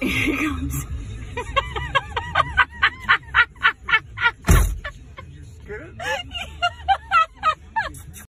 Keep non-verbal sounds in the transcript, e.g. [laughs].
Here he comes. [laughs] Get it?